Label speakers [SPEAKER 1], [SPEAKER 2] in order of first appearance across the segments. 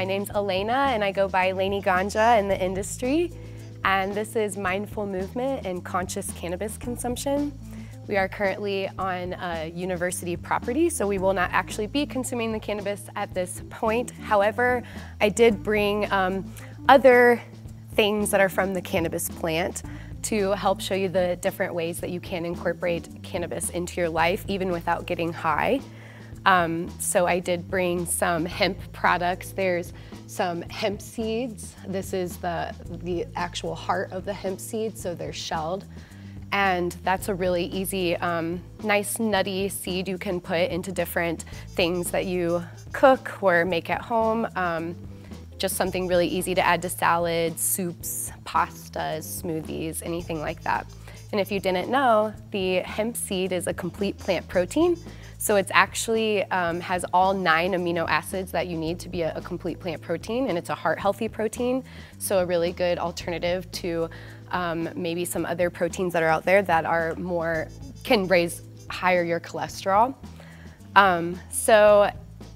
[SPEAKER 1] my name's Alayna and I go by Laynie Ganja in the industry. And this is Mindful Movement and Conscious Cannabis Consumption. We are currently on a university property, so we will not actually be consuming the cannabis at this point. However, I did bring um, other things that are from the cannabis plant to help show you the different ways that you can incorporate cannabis into your life even without getting high. Um, so I did bring some hemp products. There's some hemp seeds. This is the, the actual heart of the hemp seed, so they're shelled. And that's a really easy, um, nice nutty seed you can put into different things that you cook or make at home. Um, just something really easy to add to salads, soups, pastas, smoothies, anything like that. And if you didn't know, the hemp seed is a complete plant protein. So it actually um, has all nine amino acids that you need to be a, a, complete plant protein, and it's a heart healthy protein. So a really good alternative to um, maybe some other proteins that are out there that are more, can raise higher your cholesterol. Um, so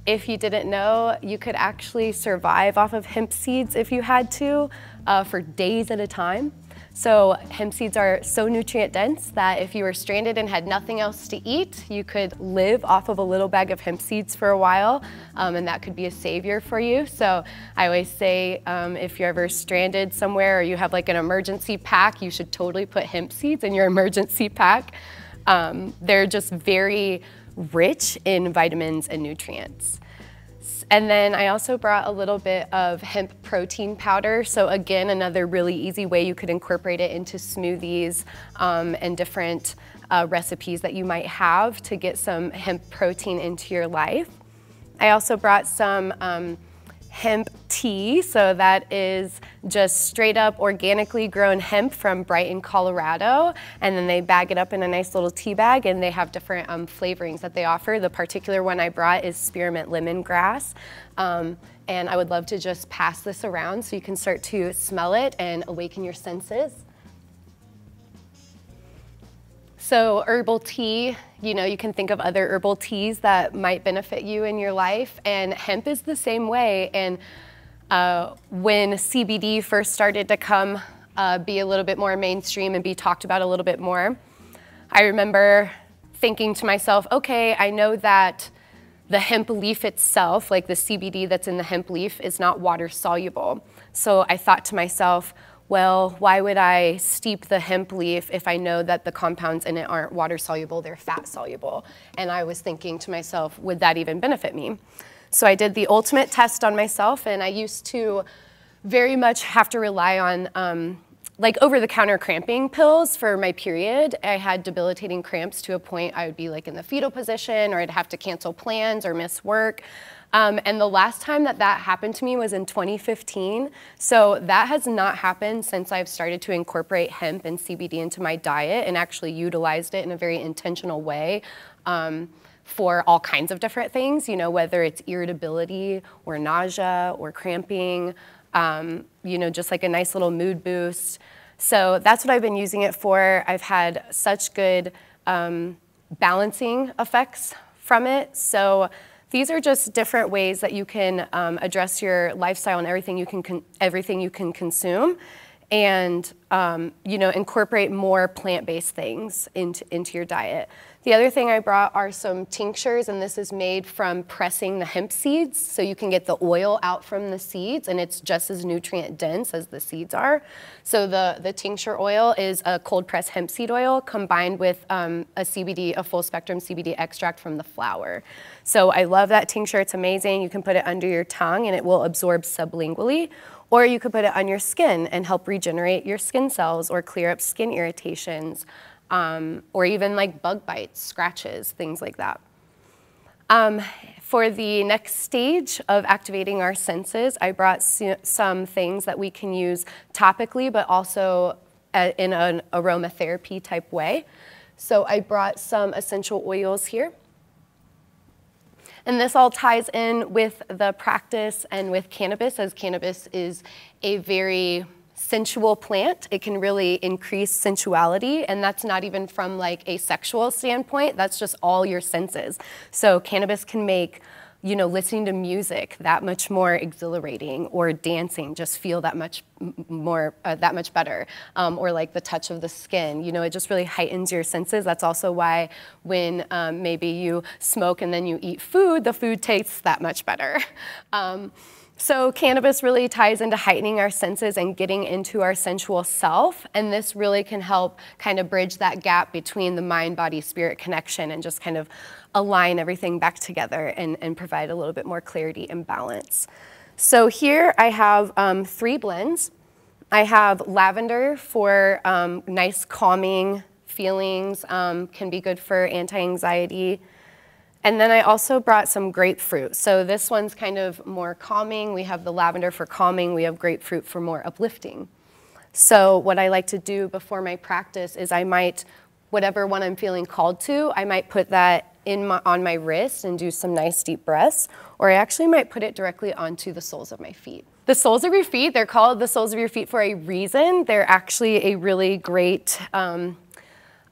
[SPEAKER 1] if you didn't know, you could actually survive off of hemp seeds if you had to uh, for days at a time. So hemp seeds are so nutrient dense that if you were stranded and had nothing else to eat, you could live off of a little bag of hemp seeds for a while, um, and that could be a savior for you. So I always say um, if you're ever stranded somewhere or you have like an emergency pack, you should totally put hemp seeds in your emergency pack. Um, they're just very rich in vitamins and nutrients. And then I also brought a little bit of hemp protein powder. So again, another really easy way you could incorporate it into smoothies um, and different uh, recipes that you might have to get some hemp protein into your life. I also brought some um, hemp tea. So that is just straight up organically grown hemp from Brighton, Colorado. And then they bag it up in a nice little tea bag and they have different um, flavorings that they offer. The particular one I brought is spearmint lemongrass. Um, and I would love to just pass this around so you can start to smell it and awaken your senses. So herbal tea, you know, you can think of other herbal teas that might benefit you in your life, and hemp is the same way. And uh, when CBD first started to come uh, be a little bit more mainstream and be talked about a little bit more, I remember thinking to myself, okay, I know that the hemp leaf itself, like the CBD that's in the hemp leaf, is not water soluble. So I thought to myself, well, why would I steep the hemp leaf if I know that the compounds in it aren't water soluble, they're fat soluble? And I was thinking to myself, would that even benefit me? So I did the ultimate test on myself, and I used to very much have to rely on um, like over the counter cramping pills for my period. I had debilitating cramps to a point I would be like in the fetal position or I'd have to cancel plans or miss work. Um, and the last time that that happened to me was in 2015. So that has not happened since I've started to incorporate hemp and CBD into my diet and actually utilized it in a very intentional way. Um, for all kinds of different things, you know, whether it's irritability or nausea or cramping, um, you know, just like a nice little mood boost. So that's what I've been using it for. I've had such good um, balancing effects from it. So these are just different ways that you can um, address your lifestyle and everything you can, everything you can consume and um, you know, incorporate more plant-based things into, into your diet. The other thing I brought are some tinctures, and this is made from pressing the hemp seeds, so you can get the oil out from the seeds, and it's just as nutrient dense as the seeds are. So the, the tincture oil is a cold pressed hemp seed oil combined with um, a CBD, a full spectrum CBD extract from the flower. So I love that tincture, it's amazing. You can put it under your tongue and it will absorb sublingually, or you could put it on your skin and help regenerate your skin cells or clear up skin irritations um, or even like bug bites, scratches, things like that. Um, for the next stage of activating our senses, I brought some things that we can use topically, but also uh, in an aromatherapy type way. So I brought some essential oils here. And this all ties in with the practice and with cannabis, as cannabis is a very sensual plant. It can really increase sensuality, and that's not even from like a sexual standpoint, that's just all your senses. So cannabis can make you know, listening to music that much more exhilarating, or dancing, just feel that much more, uh, that much better, um, or like the touch of the skin. You know, it just really heightens your senses. That's also why when um, maybe you smoke and then you eat food, the food tastes that much better. Um, so cannabis really ties into heightening our senses and getting into our sensual self, and this really can help kind of bridge that gap between the mind, body, spirit connection and just kind of align everything back together and, and provide a little bit more clarity and balance. So here I have um, three blends. I have lavender for um, nice calming feelings, um, can be good for anti-anxiety. And then I also brought some grapefruit. So this one's kind of more calming. We have the lavender for calming. We have grapefruit for more uplifting. So what I like to do before my practice is I might, whatever one I'm feeling called to, I might put that in my, on my wrist and do some nice deep breaths, or I actually might put it directly onto the soles of my feet. The soles of your feet, they're called the soles of your feet for a reason. They're actually a really great um,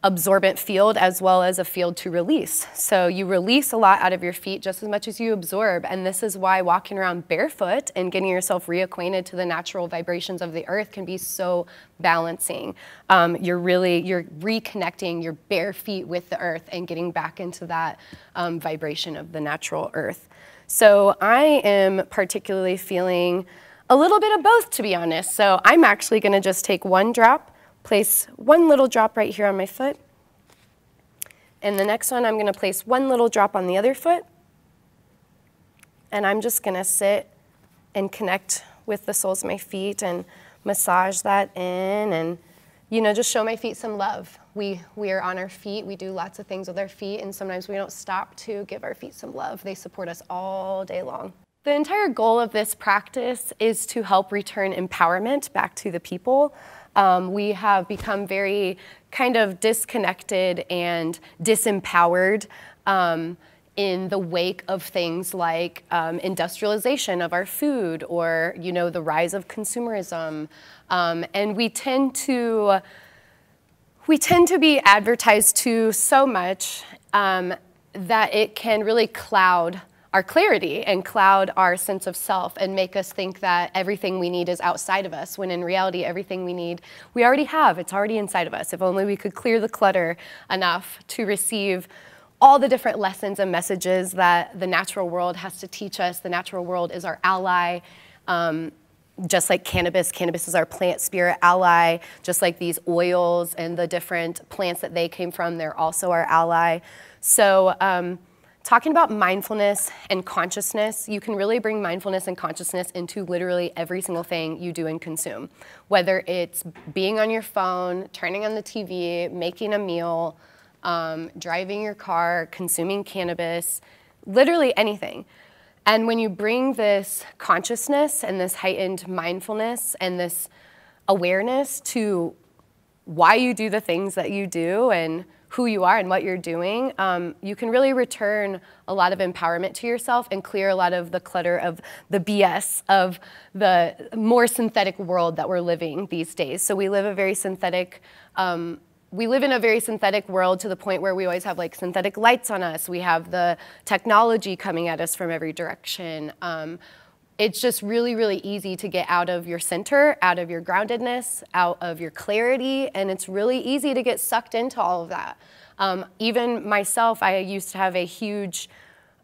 [SPEAKER 1] absorbent field as well as a field to release. So you release a lot out of your feet just as much as you absorb. And this is why walking around barefoot and getting yourself reacquainted to the natural vibrations of the earth can be so balancing. Um, you're really, you're reconnecting your bare feet with the earth and getting back into that um, vibration of the natural earth. So I am particularly feeling a little bit of both, to be honest. So I'm actually gonna just take one drop place one little drop right here on my foot. And the next one, I'm going to place one little drop on the other foot. And I'm just going to sit and connect with the soles of my feet and massage that in and, you know, just show my feet some love. We, we are on our feet. We do lots of things with our feet, and sometimes we don't stop to give our feet some love. They support us all day long. The entire goal of this practice is to help return empowerment back to the people. Um, we have become very kind of disconnected and disempowered um, in the wake of things like um, industrialization of our food or you know the rise of consumerism. Um, and we tend to we tend to be advertised to so much um, that it can really cloud our clarity and cloud our sense of self and make us think that everything we need is outside of us, when in reality, everything we need, we already have. It's already inside of us. If only we could clear the clutter enough to receive all the different lessons and messages that the natural world has to teach us. The natural world is our ally. Um, just like cannabis, cannabis is our plant spirit ally, just like these oils and the different plants that they came from, they're also our ally. So um, Talking about mindfulness and consciousness, you can really bring mindfulness and consciousness into literally every single thing you do and consume. Whether it's being on your phone, turning on the TV, making a meal, um, driving your car, consuming cannabis, literally anything. And when you bring this consciousness and this heightened mindfulness and this awareness to why you do the things that you do and who you are and what you're doing, um, you can really return a lot of empowerment to yourself and clear a lot of the clutter of the BS of the more synthetic world that we're living these days. So we live a very synthetic, um, we live in a very synthetic world to the point where we always have like synthetic lights on us. We have the technology coming at us from every direction. Um, it's just really, really easy to get out of your center, out of your groundedness, out of your clarity, and it's really easy to get sucked into all of that. Um, even myself, I used to have a huge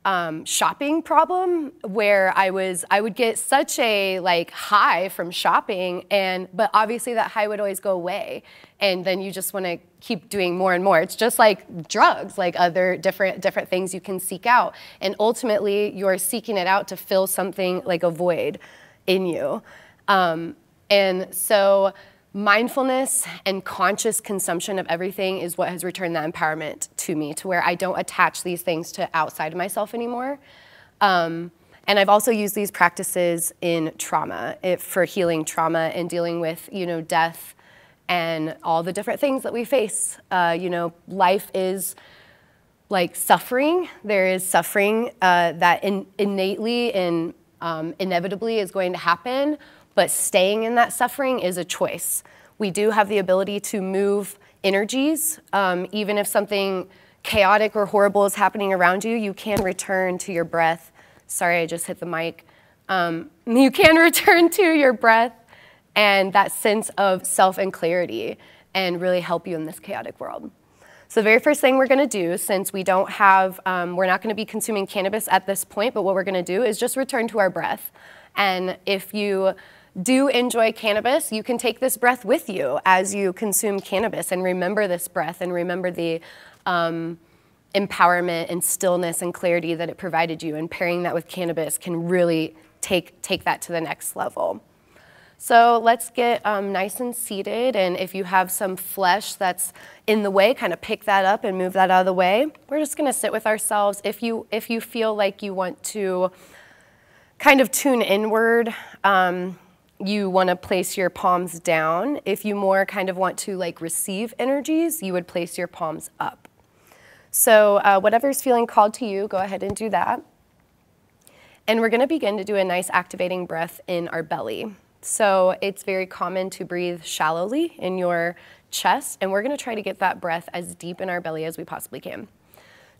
[SPEAKER 1] um, shopping problem where I was I would get such a like high from shopping and but obviously that high would always go away and then you just want to keep doing more and more. It's just like drugs, like other different different things you can seek out and ultimately you're seeking it out to fill something like a void in you. Um, and so mindfulness and conscious consumption of everything is what has returned that empowerment to me to where I don't attach these things to outside of myself anymore. Um, and I've also used these practices in trauma it, for healing trauma and dealing with, you know, death and all the different things that we face. Uh, you know, life is like suffering. There is suffering uh, that in, innately and um, inevitably is going to happen but staying in that suffering is a choice. We do have the ability to move energies, um, even if something chaotic or horrible is happening around you, you can return to your breath, Sorry, I just hit the mic. Um, you can return to your breath and that sense of self and clarity and really help you in this chaotic world. So the very first thing we're gonna do, since we don't have, um, we're not gonna be consuming cannabis at this point, but what we're gonna do is just return to our breath. And if you do enjoy cannabis, you can take this breath with you as you consume cannabis and remember this breath and remember the um, empowerment and stillness and clarity that it provided you. And pairing that with cannabis can really take, take that to the next level. So let's get um, nice and seated. And if you have some flesh that's in the way, kind of pick that up and move that out of the way. We're just gonna sit with ourselves. If you, if you feel like you want to kind of tune inward, um, you wanna place your palms down. If you more kind of want to like receive energies, you would place your palms up. So uh, whatever's feeling called to you, go ahead and do that. And we're gonna begin to do a nice activating breath in our belly. So it's very common to breathe shallowly in your chest, and we're gonna try to get that breath as deep in our belly as we possibly can.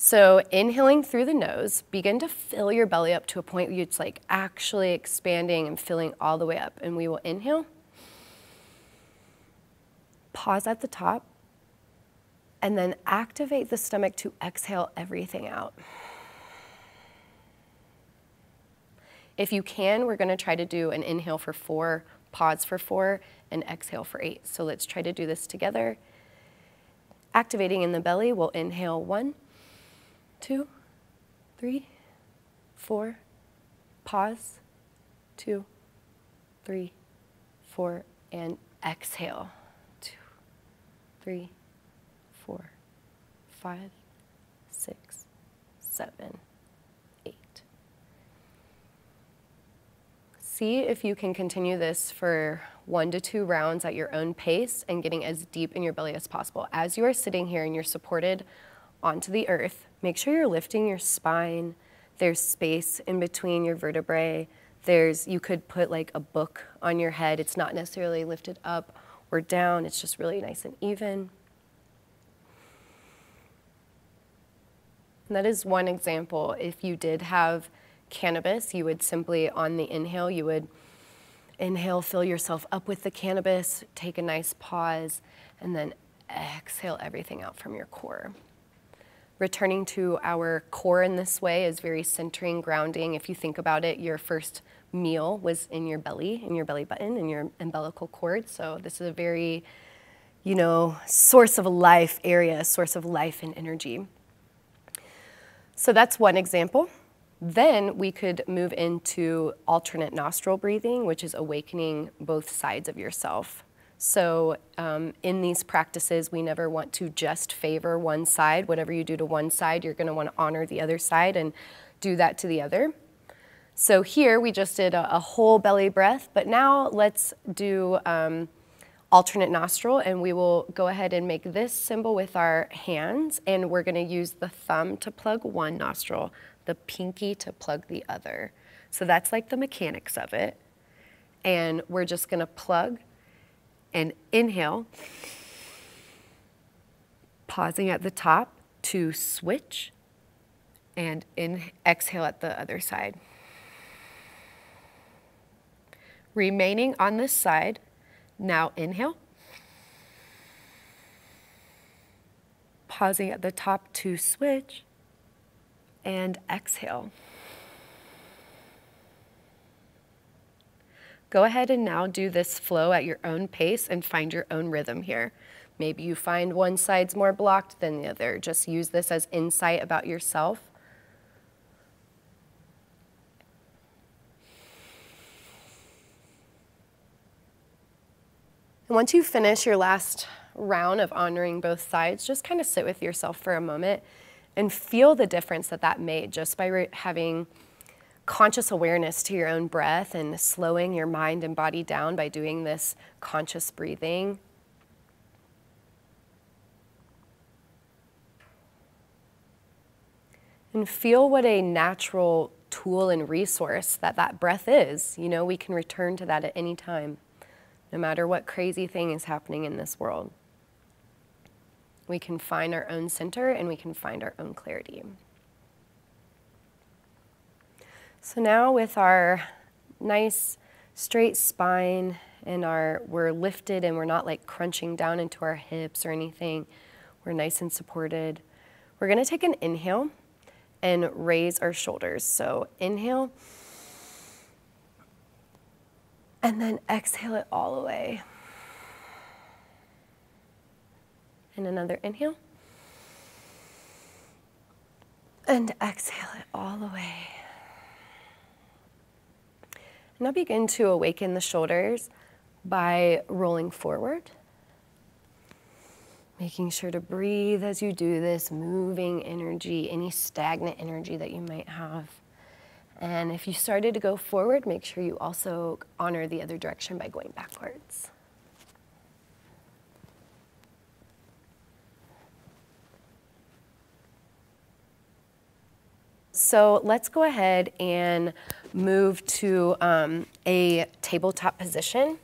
[SPEAKER 1] So inhaling through the nose, begin to fill your belly up to a point where it's like actually expanding and filling all the way up. And we will inhale, pause at the top, and then activate the stomach to exhale everything out. If you can, we're gonna try to do an inhale for four, pause for four, and exhale for eight. So let's try to do this together. Activating in the belly, we'll inhale one, two, three, four, pause, two, three, four, and exhale. two, three, four, five, six, seven, eight. See if you can continue this for one to two rounds at your own pace and getting as deep in your belly as possible. As you are sitting here and you're supported onto the earth, make sure you're lifting your spine. There's space in between your vertebrae. There's, you could put like a book on your head. It's not necessarily lifted up or down. It's just really nice and even. And that is one example. If you did have cannabis, you would simply, on the inhale, you would inhale, fill yourself up with the cannabis, take a nice pause, and then exhale everything out from your core. Returning to our core in this way is very centering, grounding. If you think about it, your first meal was in your belly, in your belly button, in your umbilical cord. So this is a very, you know, source of life area, source of life and energy. So that's one example. Then we could move into alternate nostril breathing, which is awakening both sides of yourself. So um, in these practices, we never want to just favor one side. Whatever you do to one side, you're gonna wanna honor the other side and do that to the other. So here we just did a, a whole belly breath, but now let's do um, alternate nostril and we will go ahead and make this symbol with our hands and we're gonna use the thumb to plug one nostril, the pinky to plug the other. So that's like the mechanics of it. And we're just gonna plug and inhale, pausing at the top to switch, and in, exhale at the other side. Remaining on this side, now inhale. Pausing at the top to switch and exhale. Go ahead and now do this flow at your own pace and find your own rhythm here. Maybe you find one side's more blocked than the other. Just use this as insight about yourself. And once you finish your last round of honoring both sides, just kind of sit with yourself for a moment and feel the difference that that made just by having conscious awareness to your own breath and slowing your mind and body down by doing this conscious breathing. And feel what a natural tool and resource that that breath is. You know, we can return to that at any time, no matter what crazy thing is happening in this world we can find our own center and we can find our own clarity. So now with our nice straight spine and our we're lifted and we're not like crunching down into our hips or anything. We're nice and supported. We're going to take an inhale and raise our shoulders. So inhale and then exhale it all the way. And another inhale. And exhale it all the way. Now begin to awaken the shoulders by rolling forward. Making sure to breathe as you do this, moving energy, any stagnant energy that you might have. And if you started to go forward, make sure you also honor the other direction by going backwards. So let's go ahead and move to um, a tabletop position.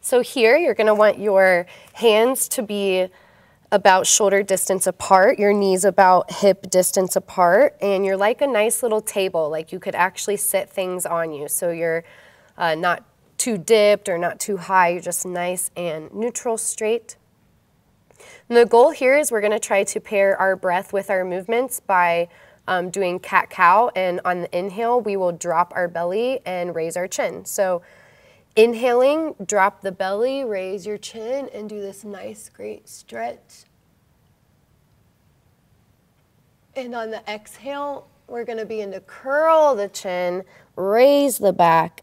[SPEAKER 1] So here you're gonna want your hands to be about shoulder distance apart, your knees about hip distance apart, and you're like a nice little table, like you could actually sit things on you. So you're uh, not too dipped or not too high, you're just nice and neutral, straight. And the goal here is we're gonna try to pair our breath with our movements by um, doing cat-cow, and on the inhale, we will drop our belly and raise our chin. So Inhaling, drop the belly, raise your chin, and do this nice, great stretch. And on the exhale, we're going to begin to curl the chin, raise the back,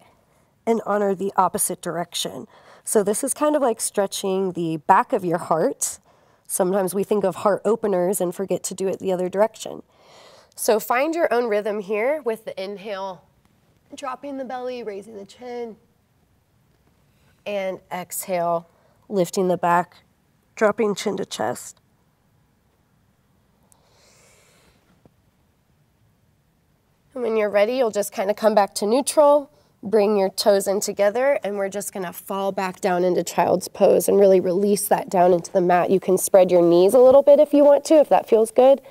[SPEAKER 1] and honor the opposite direction. So this is kind of like stretching the back of your heart. Sometimes we think of heart openers and forget to do it the other direction. So find your own rhythm here with the inhale, dropping the belly, raising the chin, and exhale, lifting the back, dropping chin to chest. And when you're ready, you'll just kind of come back to neutral, bring your toes in together, and we're just gonna fall back down into child's pose and really release that down into the mat. You can spread your knees a little bit if you want to, if that feels good.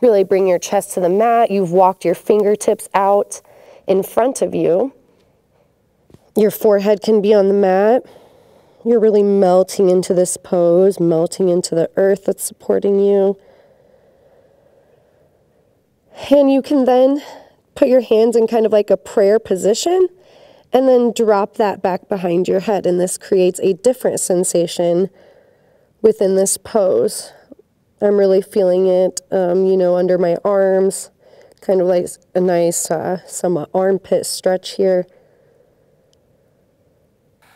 [SPEAKER 1] Really bring your chest to the mat. You've walked your fingertips out in front of you. Your forehead can be on the mat. You're really melting into this pose, melting into the earth that's supporting you. And you can then put your hands in kind of like a prayer position and then drop that back behind your head. And this creates a different sensation within this pose. I'm really feeling it, um, you know, under my arms, kind of like a nice, uh, some armpit stretch here.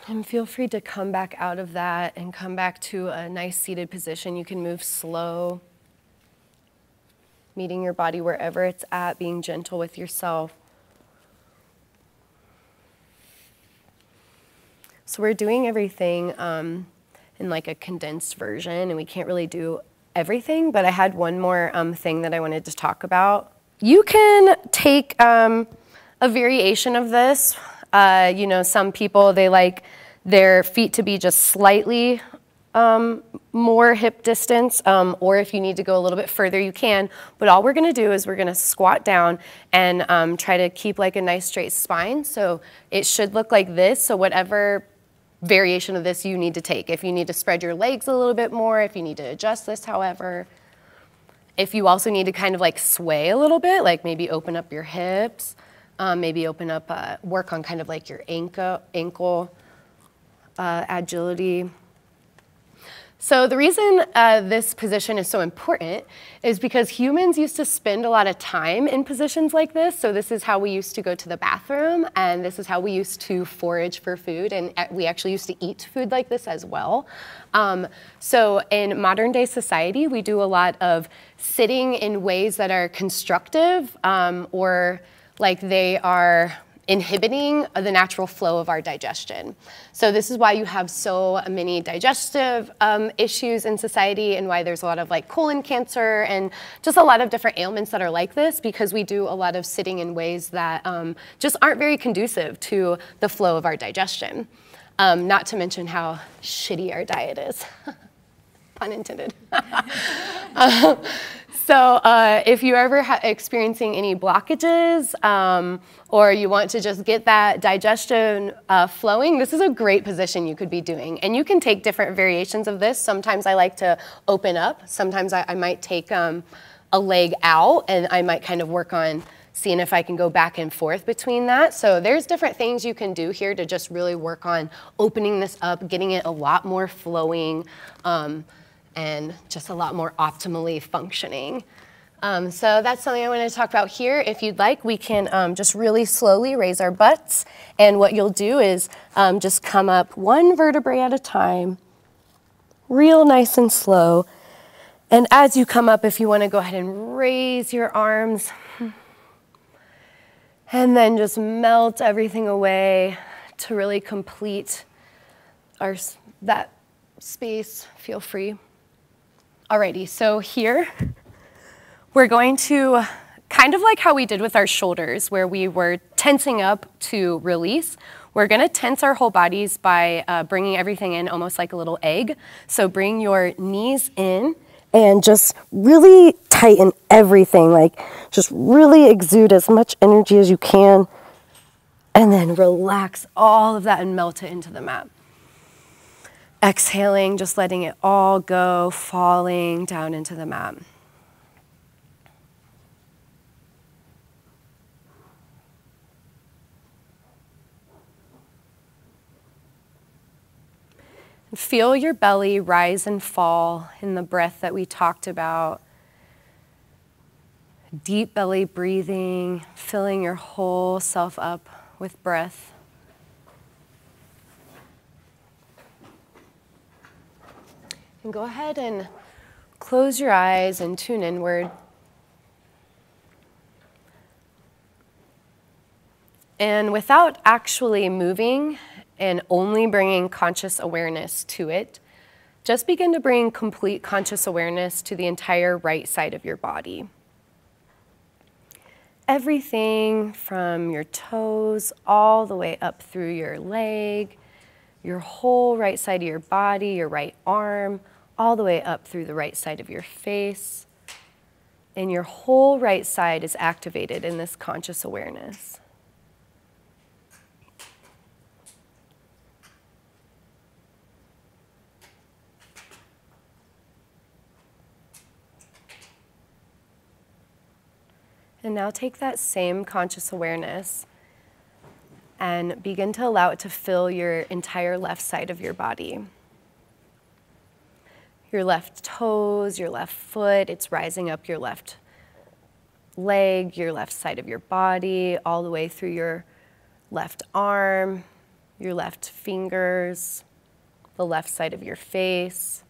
[SPEAKER 1] And feel free to come back out of that and come back to a nice seated position. You can move slow, meeting your body wherever it's at, being gentle with yourself. So we're doing everything um, in like a condensed version, and we can't really do everything, but I had one more um, thing that I wanted to talk about. You can take um, a variation of this uh, you know, some people, they like their feet to be just slightly um, more hip distance, um, or if you need to go a little bit further, you can. But all we're gonna do is we're gonna squat down and um, try to keep like a nice straight spine. So it should look like this. So whatever variation of this you need to take. If you need to spread your legs a little bit more, if you need to adjust this, however. If you also need to kind of like sway a little bit, like maybe open up your hips, um, maybe open up, uh, work on kind of like your ankle, ankle uh, agility. So the reason uh, this position is so important is because humans used to spend a lot of time in positions like this. So this is how we used to go to the bathroom, and this is how we used to forage for food, and we actually used to eat food like this as well. Um, so in modern day society, we do a lot of sitting in ways that are constructive um, or like they are inhibiting the natural flow of our digestion. So this is why you have so many digestive um, issues in society and why there's a lot of like colon cancer and just a lot of different ailments that are like this because we do a lot of sitting in ways that um, just aren't very conducive to the flow of our digestion. Um, not to mention how shitty our diet is. pun intended. so uh, if you're ever experiencing any blockages um, or you want to just get that digestion uh, flowing, this is a great position you could be doing. And you can take different variations of this. Sometimes I like to open up. Sometimes I, I might take um, a leg out and I might kind of work on seeing if I can go back and forth between that. So there's different things you can do here to just really work on opening this up, getting it a lot more flowing. Um, and just a lot more optimally functioning. Um, so that's something I want to talk about here. If you'd like, we can um, just really slowly raise our butts. And what you'll do is um, just come up one vertebrae at a time, real nice and slow. And as you come up, if you want to go ahead and raise your arms, and then just melt everything away to really complete our, that space, feel free. Alrighty, so here we're going to, kind of like how we did with our shoulders, where we were tensing up to release, we're gonna tense our whole bodies by uh, bringing everything in almost like a little egg. So bring your knees in and just really tighten everything, like just really exude as much energy as you can, and then relax all of that and melt it into the mat. Exhaling, just letting it all go, falling down into the mat. Feel your belly rise and fall in the breath that we talked about. Deep belly breathing, filling your whole self up with breath. And go ahead and close your eyes and tune inward. And without actually moving and only bringing conscious awareness to it, just begin to bring complete conscious awareness to the entire right side of your body. Everything from your toes all the way up through your leg, your whole right side of your body, your right arm, all the way up through the right side of your face. And your whole right side is activated in this conscious awareness. And now take that same conscious awareness and begin to allow it to fill your entire left side of your body your left toes, your left foot, it's rising up your left leg, your left side of your body, all the way through your left arm, your left fingers, the left side of your face.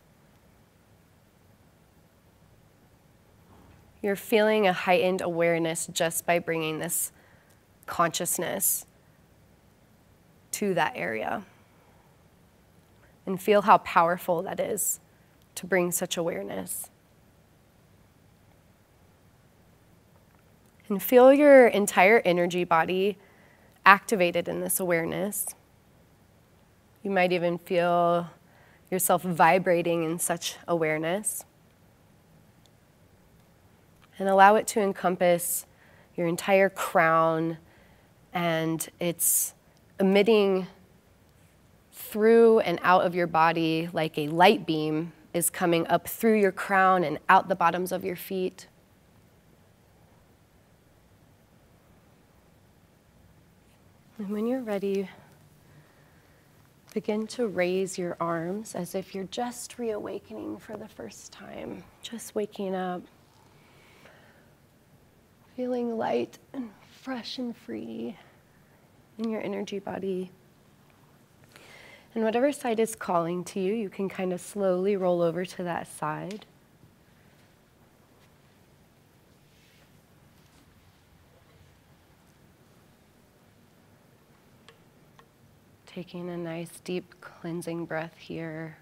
[SPEAKER 1] You're feeling a heightened awareness just by bringing this consciousness to that area. And feel how powerful that is to bring such awareness. And feel your entire energy body activated in this awareness. You might even feel yourself vibrating in such awareness. And allow it to encompass your entire crown, and it's emitting through and out of your body like a light beam is coming up through your crown and out the bottoms of your feet. And when you're ready, begin to raise your arms as if you're just reawakening for the first time, just waking up, feeling light and fresh and free in your energy body. And whatever side is calling to you, you can kind of slowly roll over to that side. Taking a nice deep cleansing breath here.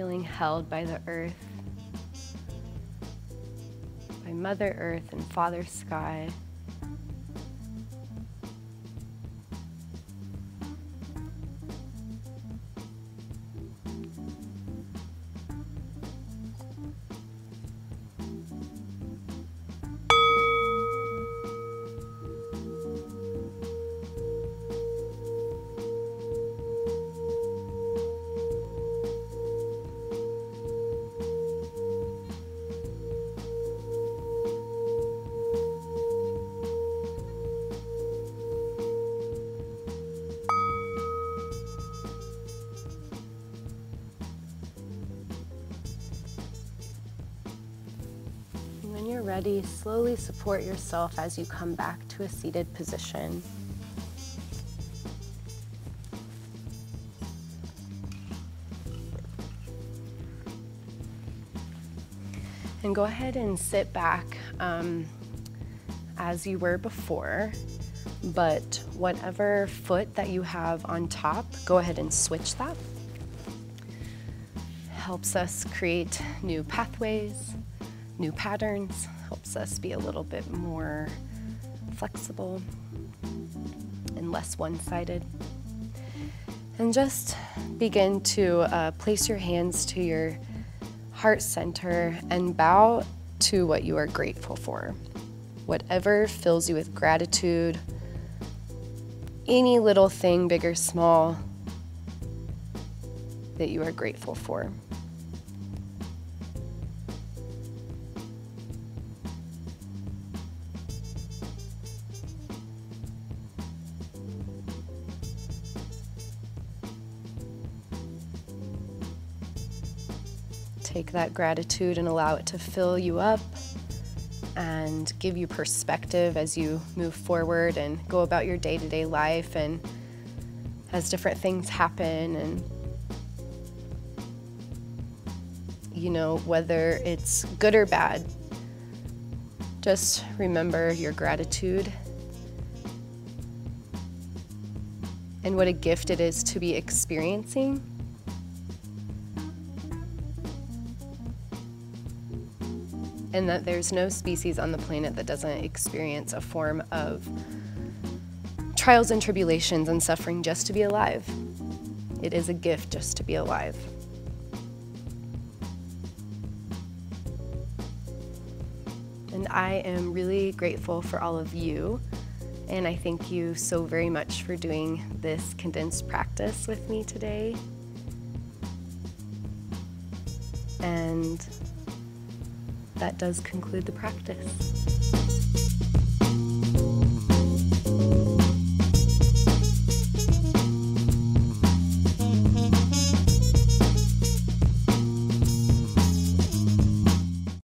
[SPEAKER 1] feeling held by the earth, by Mother Earth and Father Sky. Ready, slowly support yourself as you come back to a seated position. And go ahead and sit back um, as you were before, but whatever foot that you have on top, go ahead and switch that. Helps us create new pathways new patterns, us be a little bit more flexible and less one-sided. And just begin to uh, place your hands to your heart center and bow to what you are grateful for. Whatever fills you with gratitude, any little thing, big or small, that you are grateful for. Take that gratitude and allow it to fill you up and give you perspective as you move forward and go about your day to day life and as different things happen and you know, whether it's good or bad, just remember your gratitude and what a gift it is to be experiencing and that there's no species on the planet that doesn't experience a form of trials and tribulations and suffering just to be alive. It is a gift just to be alive. And I am really grateful for all of you. And I thank you so very much for doing this condensed practice with me today. And that does conclude the practice.